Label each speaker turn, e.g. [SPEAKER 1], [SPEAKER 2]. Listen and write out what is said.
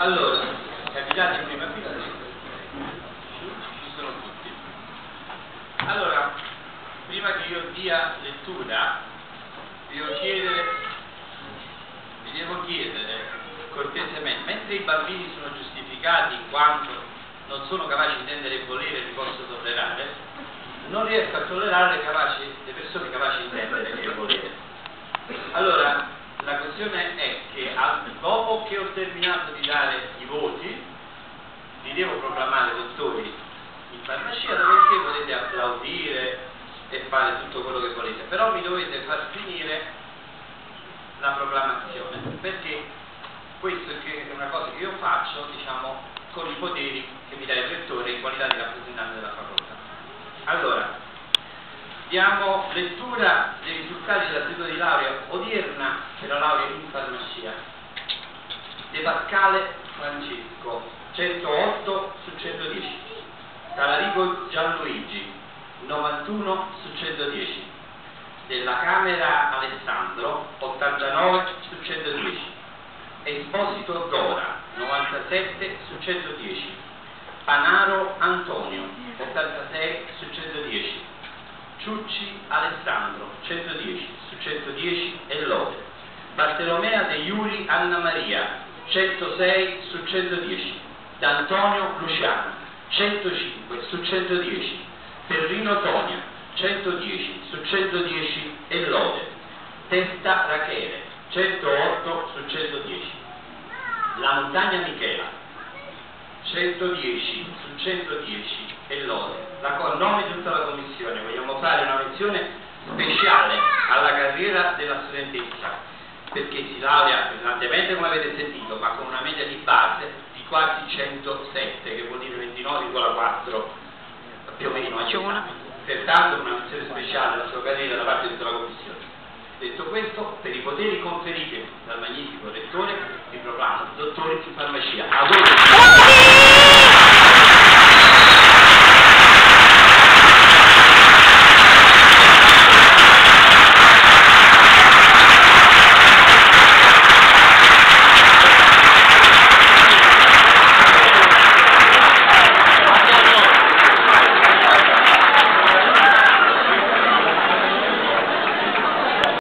[SPEAKER 1] Allora, candidati in prima fila, ci sono tutti. Allora, prima che io dia lettura, devo chiedere, vi devo chiedere cortesemente, mentre i bambini sono giustificati in quanto non sono capaci di intendere e volere, li posso tollerare, non riesco a tollerare le, capaci, le persone capaci di intendere e volere. Allora, la questione è che dopo che terminato di dare i voti, vi devo proclamare dottori in farmacia, dopodiché potete applaudire e fare tutto quello che volete, però mi dovete far finire la proclamazione, perché questo è una cosa che io faccio, diciamo, con i poteri che mi dà il rettore in qualità di rappresentante della facoltà. Allora, diamo lettura dei risultati della seduta di laurea odierna per la laurea in farmacia. Pascale Francesco, 108 su 110. Talarico Gianluigi, 91 su 110. Della Camera Alessandro, 89 su 110. Esposito Dora, 97 su 110. Panaro Antonio, 86 su 110. Ciucci Alessandro, 110 su 110 e lode. Bartolomea De Iuri Anna Maria, 106 su 110. D'Antonio Luciano, 105 su 110. Perrino Tonia, 110 su 110 e lode. Testa Rachele, 108 su 110. La Montagna Michela, 110 su 110 e lode. A nome di tutta la Commissione vogliamo fare una menzione speciale alla carriera della studentessa perché si laurea brillantemente come avete sentito ma con una media di base di quasi 107 che vuol dire 29,4 più o meno agli esami. Pertanto una menzione speciale alla sua carriera da parte di tutta la Commissione. Detto questo, per i poteri conferiti dal magnifico rettore, vi proclamo dottore in farmacia. A voi!